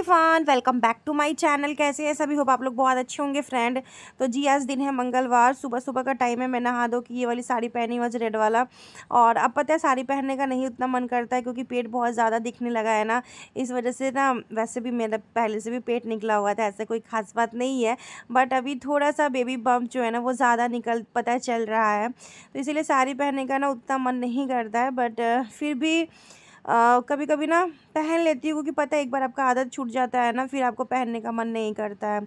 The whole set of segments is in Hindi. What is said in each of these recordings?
Everyone welcome back to my channel कैसे हैं सभी? होप आप लोग बहुत अच्छे होंगे फ्रेंड तो जी, आज दिन है मंगलवार. सुबह सुबह का टाइम है. मैं नहा दो कि ये वाली साड़ी पहनी हुआ रेड वाला. और अब पता है, साड़ी पहनने का नहीं उतना मन करता है, क्योंकि पेट बहुत ज़्यादा दिखने लगा है ना. इस वजह से ना, वैसे भी मेरा पहले से भी पेट निकला हुआ था, ऐसा कोई खास बात नहीं है. बट अभी थोड़ा सा बेबी बम्प जो है ना, वो ज़्यादा निकल, पता चल रहा है. तो इसीलिए साड़ी पहनने का ना उतना मन नहीं करता है बट फिर भी कभी कभी ना पहन लेती हूँ क्योंकि पता है, एक बार आपका आदत छूट जाता है ना, फिर आपको पहनने का मन नहीं करता है।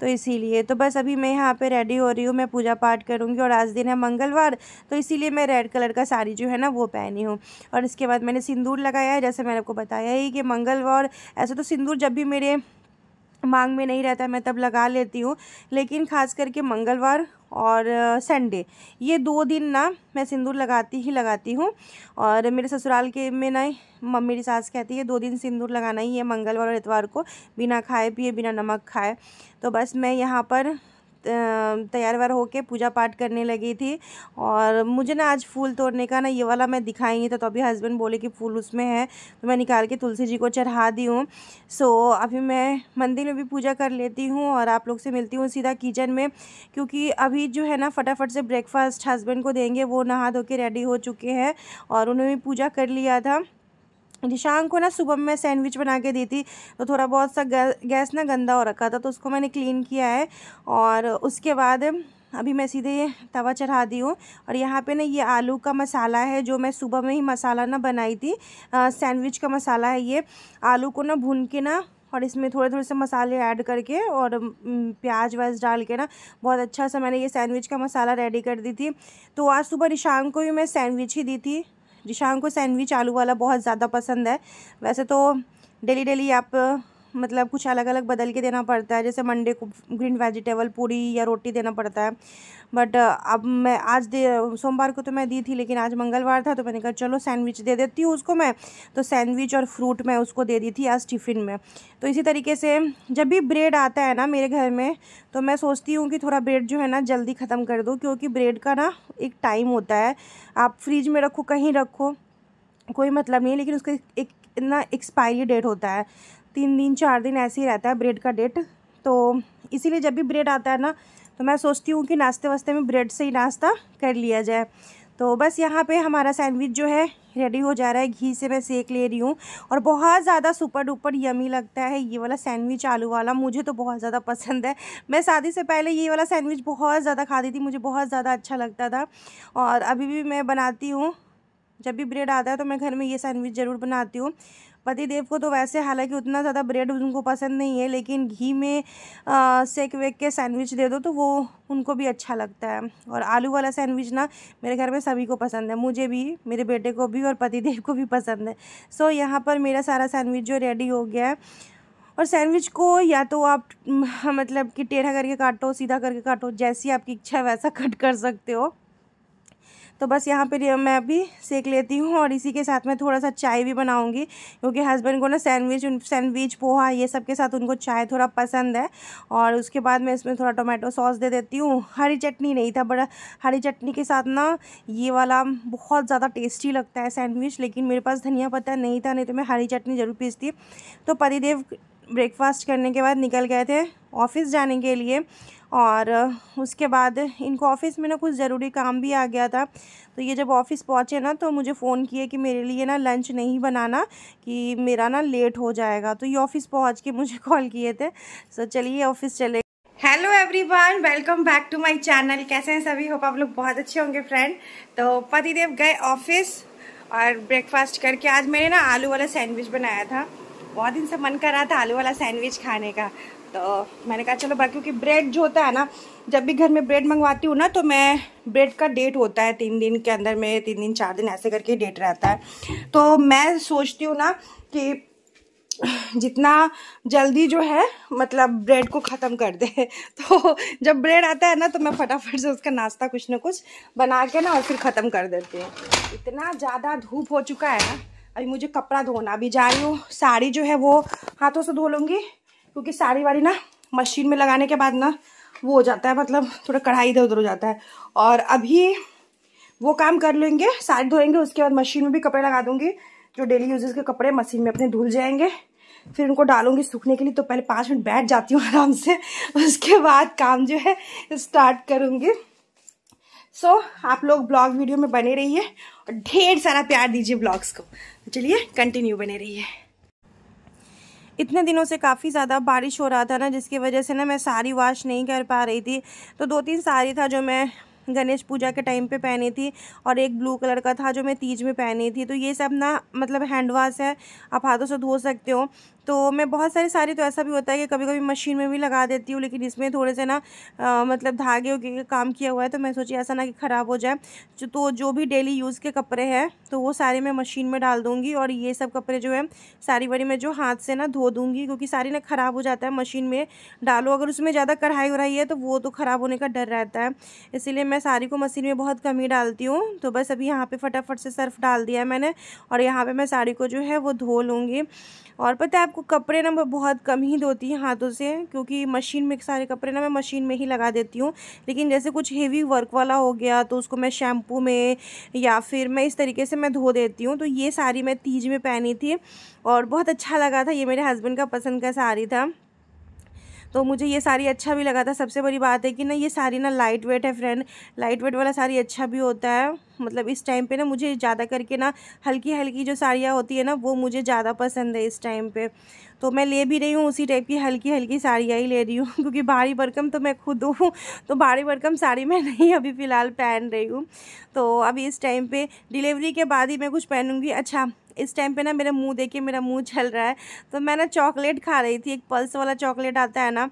तो इसीलिए तो बस अभी मैं यहाँ पे रेडी हो रही हूँ, मैं पूजा पाठ करूँगी और आज दिन है मंगलवार तो इसीलिए मैं रेड कलर का साड़ी जो है ना, वो पहनी हूँ। और इसके बाद मैंने सिंदूर लगाया है, जैसे मैंने आपको बताया ही कि मंगलवार, ऐसे तो सिंदूर जब भी मेरे मांग में नहीं रहता मैं तब लगा लेती हूँ। लेकिन ख़ास करके मंगलवार और संडे ये दो दिन ना मैं सिंदूर लगाती ही लगाती हूँ और मेरे ससुराल के में ना मम्मी मेरी सास कहती है, दो दिन सिंदूर लगाना ही है मंगलवार और इतवार को, बिना खाए पिए, बिना नमक खाए। तो बस मैं यहाँ पर तैयार वार होके पूजा पाठ करने लगी थी। और मुझे ना आज फूल तोड़ने का ना ये वाला मैं दिखाई नहीं था तो अभी हस्बैंड बोले कि फूल उसमें है तो मैं निकाल के तुलसी जी को चढ़ा दी हूँ। सो अभी मैं मंदिर में भी पूजा कर लेती हूँ और आप लोग से मिलती हूँ सीधा किचन में, क्योंकि अभी जो है ना फटाफट से ब्रेकफास्ट हस्बैंड को देंगे, वो नहा धो के रेडी हो चुके हैं और उन्होंने भी पूजा कर लिया था। निशांग को ना सुबह में सैंडविच बना के दी थी तो थोड़ा बहुत सा गैस ना गंदा हो रखा था तो उसको मैंने क्लीन किया है। और उसके बाद अभी मैं सीधे तवा चढ़ा दी हूँ। और यहाँ पे ना ये आलू का मसाला है, जो मैं सुबह में ही मसाला ना बनाई थी। सैंडविच का मसाला है ये। आलू को ना भून के ना, और इसमें थोड़े थोड़े से मसाले ऐड करके और प्याज व्याज डाल के ना, बहुत अच्छा सा मैंने ये सैंडविच का मसाला रेडी कर दी थी। तो आज सुबह निशांग को भी मैं सैंडविच ही दी थी। जिशान को सैंडविच आलू वाला बहुत ज़्यादा पसंद है। वैसे तो डेली डेली आप मतलब कुछ अलग अलग बदल के देना पड़ता है, जैसे मंडे को ग्रीन वेजिटेबल, पूरी या रोटी देना पड़ता है। बट अब मैं आज दे, सोमवार को तो मैं दी थी, लेकिन आज मंगलवार था तो मैंने कहा चलो सैंडविच दे देती हूँ उसको मैं। तो सैंडविच और फ्रूट मैं उसको दे दी थी आज टिफ़िन में। तो इसी तरीके से जब भी ब्रेड आता है ना मेरे घर में तो मैं सोचती हूँ कि थोड़ा ब्रेड जो है ना जल्दी ख़त्म कर दो, क्योंकि ब्रेड का ना एक टाइम होता है। आप फ्रिज में रखो, कहीं रखो, कोई मतलब नहीं लेकिन उसका एक ना एक्सपायरी डेट होता है। तीन दिन, चार दिन ऐसे ही रहता है ब्रेड का डेट तो इसीलिए जब भी ब्रेड आता है ना तो मैं सोचती हूँ कि नाश्ते वास्ते में ब्रेड से ही नाश्ता कर लिया जाए। तो बस यहाँ पे हमारा सैंडविच जो है रेडी हो जा रहा है। घी से मैं सेक ले रही हूँ और बहुत ज़्यादा सुपर डुपर यमी लगता है ये वाला सैंडविच आलू वाला। मुझे तो बहुत ज़्यादा पसंद है। मैं शादी से पहले ये वाला सैंडविच बहुत ज़्यादा खाती थी, मुझे बहुत ज़्यादा अच्छा लगता था। और अभी भी मैं बनाती हूँ। जब भी ब्रेड आता है तो मैं घर में ये सैंडविच ज़रूर बनाती हूँ। पति देव को तो वैसे हालाँकि उतना ज़्यादा ब्रेड उनको पसंद नहीं है लेकिन घी में आ, सेक वेक के सैंडविच दे दो तो वो उनको भी अच्छा लगता है। और आलू वाला सैंडविच ना मेरे घर में सभी को पसंद है मुझे भी मेरे बेटे को भी और पति देव को भी पसंद है। सो यहाँ पर मेरा सारा सैंडविच जो रेडी हो गया है। और सैंडविच को या तो आप मतलब कि टेढ़ा करके काटो सीधा करके काटो जैसी आपकी इच्छा है वैसा कट कर सकते हो। तो बस यहाँ पर मैं अभी सेक लेती हूँ और इसी के साथ में थोड़ा सा चाय भी बनाऊँगी, क्योंकि हस्बैंड को ना सैंडविच सैंडविच पोहा ये सब के साथ उनको चाय थोड़ा पसंद है। और उसके बाद मैं इसमें थोड़ा टोमेटो सॉस दे देती हूँ। हरी चटनी नहीं था, बड़ा हरी चटनी के साथ ना ये वाला बहुत ज़्यादा टेस्टी लगता है सैंडविच लेकिन मेरे पास धनिया पत्ता नहीं था, नहीं तो मैं हरी चटनी ज़रूर पीसती। तो पतिदेव ब्रेकफास्ट करने के बाद निकल गए थे ऑफ़िस जाने के लिए। और उसके बाद इनको ऑफ़िस में ना कुछ ज़रूरी काम भी आ गया था। तो ये जब ऑफ़िस पहुँचे ना तो मुझे फ़ोन किए कि मेरे लिए ना लंच नहीं बनाना, कि मेरा ना लेट हो जाएगा। तो ये ऑफ़िस पहुँच के मुझे कॉल किए थे। सो चलिए ऑफ़िस चले। Hello everyone welcome back to my channel कैसे हैं सभी? होप आप लोग बहुत अच्छे होंगे फ्रेंड तो पतिदेव गए ऑफ़िस और ब्रेकफास्ट करके आज मैंने ना आलू वाला सैंडविच बनाया था। बहुत दिन से मन कर रहा था आलू वाला सैंडविच खाने का। तो मैंने कहा, चलो बाकी क्योंकि ब्रेड जो होता है ना, जब भी घर में ब्रेड मंगवाती हूँ ना तो मैं ब्रेड का डेट होता है, तीन दिन के अंदर में, तीन दिन, चार दिन, ऐसे करके डेट रहता है। तो मैं सोचती हूँ ना कि जितना जल्दी जो है मतलब ब्रेड को ख़त्म कर दे। तो जब ब्रेड आता है ना तो मैं फटाफट से उसका नाश्ता कुछ ना कुछ बना के ना, और फिर ख़त्म कर देती हूँ। इतना ज़्यादा धूप हो चुका है ना, अभी मुझे कपड़ा धोना भी जा रही हूँ, साड़ी जो है वो हाथों से धो लूँगी क्योंकि साड़ी वाड़ी ना मशीन में लगाने के बाद ना वो हो जाता है मतलब थोड़ा कढ़ाई इधर उधर हो जाता है। और अभी वो काम कर लेंगे साड़ी धोएँगे उसके बाद मशीन में भी कपड़े लगा दूँगी जो डेली यूजेस के कपड़े मशीन में अपने धुल जाएँगे। फिर उनको डालूँगी सूखने के लिए तो पहले पाँच मिनट बैठ जाती हूँ आराम से उसके बाद काम जो है स्टार्ट करूँगी। सो so, आप लोग ब्लॉग वीडियो में बने रहिए और ढेर सारा प्यार दीजिए ब्लॉग्स को। चलिए कंटिन्यू बने रहिए। इतने दिनों से काफ़ी ज़्यादा बारिश हो रहा था ना, जिसकी वजह से ना मैं साड़ी वॉश नहीं कर पा रही थी। तो दो तीन साड़ी था जो मैं गणेश पूजा के टाइम पे पहनी थी और एक ब्लू कलर का था जो मैं तीज में पहनी थी। तो ये सब ना मतलब हैंड वॉश है, आप हाथों से धो सकते हो। तो मैं बहुत सारी साड़ी तो ऐसा भी होता है कि कभी कभी मशीन में भी लगा देती हूँ लेकिन इसमें थोड़े से ना आ, मतलब धागे के काम किया हुआ है तो मैं सोची ऐसा ना कि ख़राब हो जाए। तो जो भी डेली यूज़ के कपड़े हैं तो वो सारे मैं मशीन में डाल दूँगी और ये सब कपड़े जो है साड़ी वाड़ी में जो हाथ से ना धो दूँगी क्योंकि साड़ी ना ख़राब हो जाता है मशीन में डालो। अगर उसमें ज़्यादा कढ़ाई वढ़ाई है तो वो तो ख़राब होने का डर रहता है। इसीलिए मैं साड़ी को मशीन में बहुत कम ही डालती हूँ तो बस अभी यहाँ पर फटाफट से सर्फ डाल दिया है मैंने और यहाँ पर मैं साड़ी को जो है वो धो लूँगी। और पता है आपको कपड़े ना मैं बहुत कम ही धोती हूँ हाथों से, क्योंकि मशीन में सारे कपड़े ना मैं मशीन में ही लगा देती हूँ। लेकिन जैसे कुछ हेवी वर्क वाला हो गया तो उसको मैं शैम्पू में या फिर मैं इस तरीके से मैं धो देती हूँ। तो ये साड़ी मैं तीज में पहनी थी और बहुत अच्छा लगा था। ये मेरे हस्बैंड का पसंद का साड़ी था। तो मुझे ये साड़ी अच्छा भी लगा था। सबसे बड़ी बात है कि ना ये साड़ी ना लाइट वेट है फ्रेंड लाइट वेट वाला साड़ी अच्छा भी होता है। मतलब इस टाइम पे ना मुझे ज़्यादा करके ना हल्की हल्की जो साड़ियाँ होती है ना, वो मुझे ज़्यादा पसंद है इस टाइम पे। तो मैं ले भी रही हूँ उसी टाइप की हल्की हल्की साड़ियाँ ही ले रही हूँ, क्योंकि भारी भरकम तो मैं खुद हूँ तो भारी भरकम साड़ी मैं नहीं अभी फ़िलहाल पहन रही हूँ। तो अभी इस टाइम पर डिलीवरी के बाद ही मैं कुछ पहनूँगी। अच्छा इस टाइम पे ना मेरा मुँह देखिए मेरा मुँह चल रहा है। तो मैं ना चॉकलेट खा रही थी, एक पल्स वाला चॉकलेट आता है ना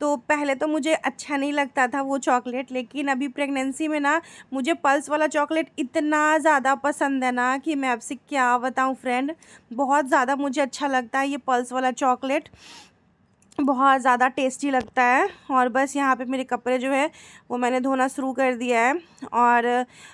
तो पहले तो मुझे अच्छा नहीं लगता था वो चॉकलेट लेकिन अभी प्रेगनेंसी में ना मुझे पल्स वाला चॉकलेट इतना ज़्यादा पसंद है ना कि मैं आपसे क्या बताऊँ फ्रेंड बहुत ज़्यादा मुझे अच्छा लगता है ये पल्स वाला चॉकलेट बहुत ज़्यादा टेस्टी लगता है और बस यहाँ पे मेरे कपड़े जो है, वो मैंने धोना शुरू कर दिया है। और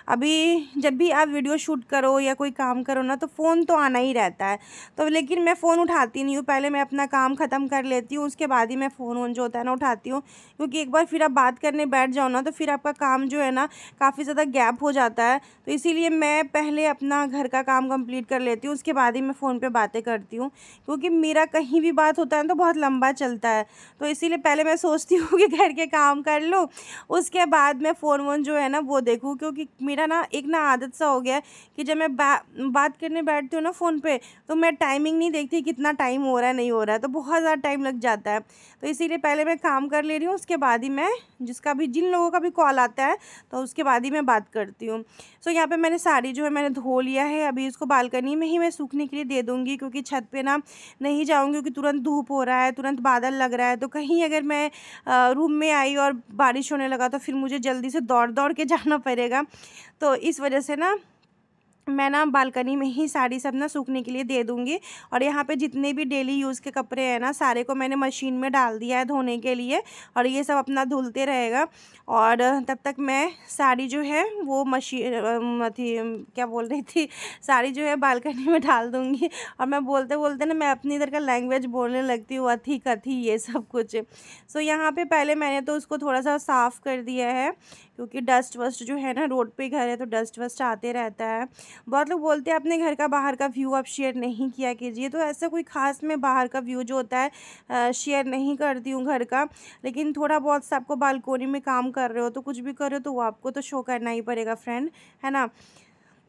अभी जब भी आप वीडियो शूट करो या कोई काम करो ना तो फ़ोन तो आना ही रहता है। तो लेकिन मैं फ़ोन उठाती नहीं हूँ। पहले मैं अपना काम ख़त्म कर लेती हूँ, उसके बाद ही मैं फ़ोन वोन जो होता है ना, उठाती हूँ। क्योंकि एक बार फिर आप बात करने बैठ जाओ ना तो फिर आपका काम जो है ना, काफ़ी ज़्यादा गैप हो जाता है। तो इसीलिए मैं पहले अपना घर का काम कंप्लीट कर लेती हूँ, उसके बाद ही मैं फ़ोन पर बातें करती हूँ। क्योंकि मेरा कहीं भी बात होता है ना तो बहुत लंबा चल चलता है। तो इसीलिए पहले मैं सोचती हूँ कि घर के काम कर लूँ। उसके बाद मैं फ़ोन वोन जो है ना वो देखूँ क्योंकि मेरा ना एक ना आदत सा हो गया कि जब मैं बा, बात करने बैठती हूँ ना फ़ोन पर तो मैं टाइमिंग नहीं देखती कितना टाइम हो रहा है नहीं हो रहा है तो बहुत ज़्यादा टाइम लग जाता है। तो इसीलिए पहले मैं काम कर ले रही हूँ उसके बाद ही मैं जिसका भी जिन लोगों का भी कॉल आता है तो उसके बाद ही मैं बात करती हूँ। सो यहाँ पर मैंने साड़ी जो है मैंने धो लिया है अभी इसको बालकनी में ही मैं सूखने के लिए दे दूँगी क्योंकि छत पर ना नहीं जाऊँगी क्योंकि तुरंत धूप हो रहा है तुरंत बादल लग रहा है तो कहीं अगर मैं रूम में आई और बारिश होने लगा तो फिर मुझे जल्दी से दौड़ दौड़ के जाना पड़ेगा। तो इस वजह से ना मैं ना बालकनी में ही साड़ी सब ना सूखने के लिए दे दूँगी। और यहाँ पे जितने भी डेली यूज़ के कपड़े हैं ना, सारे को मैंने मशीन में डाल दिया है धोने के लिए और ये सब अपना धुलते रहेगा। और तब तक मैं साड़ी जो है वो मशीन थी क्या बोल रही थी? साड़ी जो है बालकनी में डाल दूँगी। और मैं बोलते बोलते ना मैं अपनी इधर का लैंग्वेज बोलने लगती हूँ, अथी कथी ये सब कुछ। सो यहाँ पर पहले मैंने तो उसको थोड़ा सा साफ़ कर दिया है, क्योंकि डस्ट वस्ट जो है ना रोड पे घर है तो डस्ट वस्ट आते रहता है। बहुत लोग बोलते हैं, अपने घर का बाहर का व्यू आप शेयर नहीं किया कीजिए। तो ऐसा कोई ख़ास मैं बाहर का व्यू जो होता है शेयर नहीं करती हूँ घर का, लेकिन थोड़ा बहुत से आपको बालकोनी में काम कर रहे हो तो कुछ भी कर रहे हो तो वो आपको तो शो करना ही पड़ेगा फ्रेंड है ना?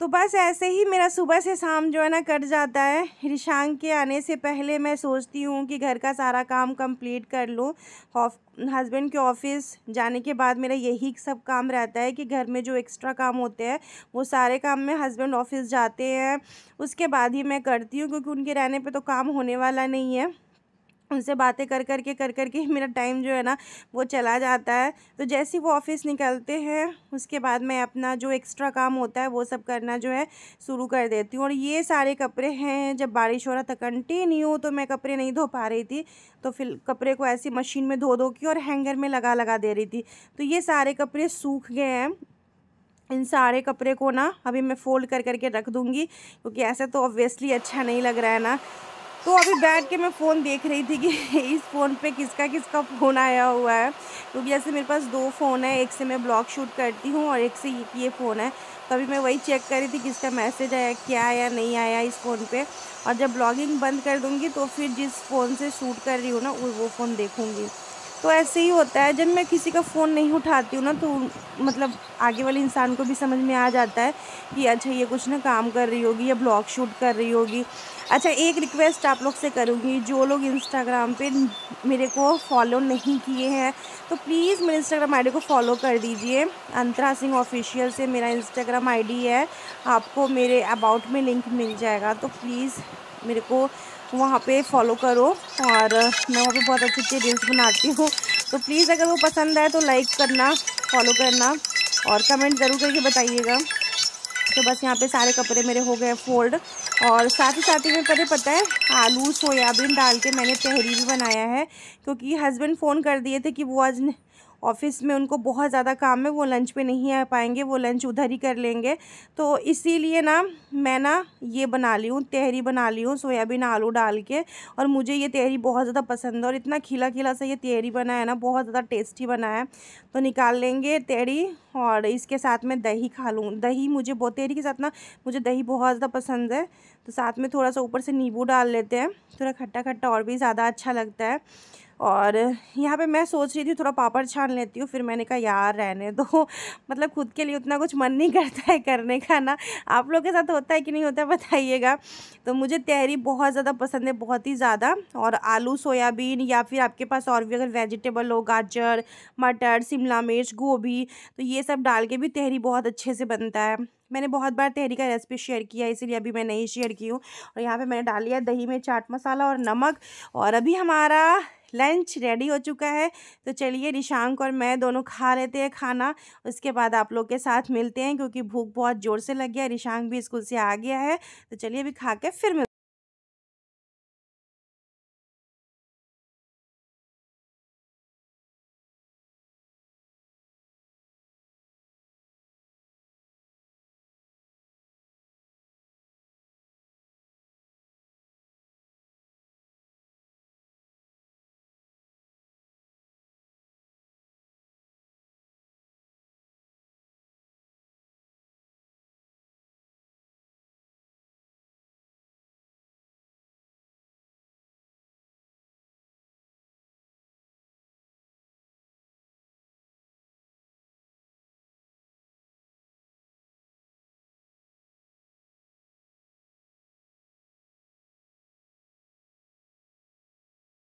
तो बस ऐसे ही मेरा सुबह से शाम जो है ना कट जाता है। रिशांग के आने से पहले मैं सोचती हूँ कि घर का सारा काम कंप्लीट कर लूँ। हस्बैंड के ऑफ़िस जाने के बाद मेरा यही सब काम रहता है कि घर में जो एक्स्ट्रा काम होते हैं, वो सारे काम में हस्बैंड ऑफ़िस जाते हैं। उसके बाद ही मैं करती हूँ क्योंकि उनके रहने पर तो काम होने वाला नहीं है। उनसे बातें कर कर के, कर कर के मेरा टाइम जो है ना, वो चला जाता है। तो जैसे ही वो ऑफ़िस निकलते हैं, उसके बाद मैं अपना जो एक्स्ट्रा काम होता है, वो सब करना जो है, शुरू कर देती हूँ। और ये सारे कपड़े हैं, जब बारिश हो रहा था कंटिन्यू तो मैं कपड़े नहीं धो पा रही थी। तो फिर कपड़े को ऐसी मशीन में धो धो के और हैंगर में लगा लगा दे रही थी। तो ये सारे कपड़े सूख गए हैं। इन सारे कपड़े को ना, अभी मैं फ़ोल्ड कर करके रख दूँगी, क्योंकि ऐसे तो ऑब्वियसली अच्छा नहीं लग रहा है ना। तो अभी बैठ के मैं फ़ोन देख रही थी कि इस फ़ोन पे किसका किसका फ़ोन आया हुआ है। क्योंकि जैसे मेरे पास दो फ़ोन है, एक से मैं ब्लॉग शूट करती हूँ और एक से ये फ़ोन है। तो अभी मैं वही चेक कर रही थी किसका मैसेज आया, क्या आया, नहीं आया इस फ़ोन पे। और जब ब्लॉगिंग बंद कर दूँगी तो फिर जिस फ़ोन से शूट कर रही हूँ ना वो फ़ोन देखूँगी। तो ऐसे ही होता है। जब मैं किसी का फ़ोन नहीं उठाती हूँ ना तो मतलब आगे वाले इंसान को भी समझ में आ जाता है कि अच्छा ये कुछ ना काम कर रही होगी या ब्लॉग शूट कर रही होगी। अच्छा एक रिक्वेस्ट आप लोग से करूँगी, जो लोग इंस्टाग्राम पे मेरे को फॉलो नहीं किए हैं तो प्लीज़ मेरे इंस्टाग्राम आईडी को फॉलो कर दीजिए। अंतरा सिंह ऑफिशियल से मेरा इंस्टाग्राम आईडी है। आपको मेरे अबाउट में लिंक मिल जाएगा तो प्लीज़ मेरे को वहाँ पे फॉलो करो और मैं वहाँ पे बहुत अच्छी अच्छी रील्स बनाती हूँ। तो प्लीज़ अगर वो पसंद आए तो लाइक करना फॉलो करना और कमेंट ज़रूर करके बताइएगा। तो बस यहाँ पे सारे कपड़े मेरे हो गए फोल्ड और साथ ही साथ ही में पता पता है, आलू, सोयाबीन डाल के मैंने तहरी भी बनाया है, क्योंकि हस्बैंड फ़ोन कर दिए थे कि वो आज ऑफ़िस में उनको बहुत ज़्यादा काम है, वो लंच पे नहीं आ पाएँगे, वो लंच उधर ही कर लेंगे। तो इसीलिए ना, मैं ना ये बना ली हूँ, तहरी बना ली हूँ, सोयाबीन, आलू डाल के, और मुझे ये तहरी बहुत ज़्यादा पसंद है, और इतना खिला खिला सा ये तहरी बना है ना, बहुत ज़्यादा टेस्टी बना है। तो निकाल लेंगे तहरी, और इसके साथ में दही खा लूँ। दही मुझे बहुत, तहरी के साथ ना मुझे दही बहुत ज़्यादा पसंद है। तो साथ में थोड़ा सा ऊपर से नींबू डाल लेते हैं, थोड़ा खट्टा खट्टा और भी ज़्यादा अच्छा लगता है। और यहाँ पे मैं सोच रही थी थोड़ा पापड़ छान लेती हूँ, फिर मैंने कहा, यार, रहने दो। मतलब खुद के लिए उतना कुछ मन नहीं करता है करने का ना। आप लोग के साथ होता है कि नहीं होता बताइएगा। तो मुझे तहरी बहुत ज़्यादा पसंद है, बहुत ही ज़्यादा। और आलू, सोयाबीन या फिर आपके पास और भी अगर वेजिटेबल हो, गाजर, मटर, शिमला मिर्च, गोभी तो ये सब डाल के भी तहरी बहुत अच्छे से बनता है। मैंने बहुत बार तहरी का रेसिपी शेयर किया है इसीलिए अभी मैं नहीं शेयर की हूँ। और यहाँ पे मैंने डाल लिया दही में चाट मसाला और नमक। और अभी हमारा लंच रेडी हो चुका है। तो चलिए निशांक और मैं दोनों खा लेते हैं खाना। उसके बाद आप लोग के साथ मिलते हैं क्योंकि भूख बहुत ज़ोर से लग गया निशांक भी स्कूल से आ गया है। तो चलिए अभी खा के फिर